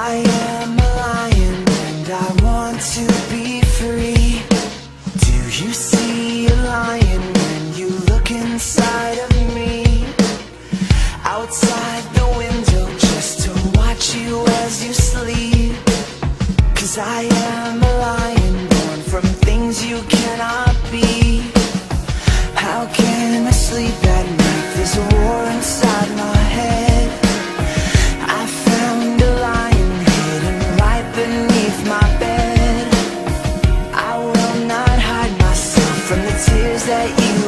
I am a lion and I want to be free. Do you see a lion when you look inside of me? Outside the window just to watch you as you sleep. from the tears that you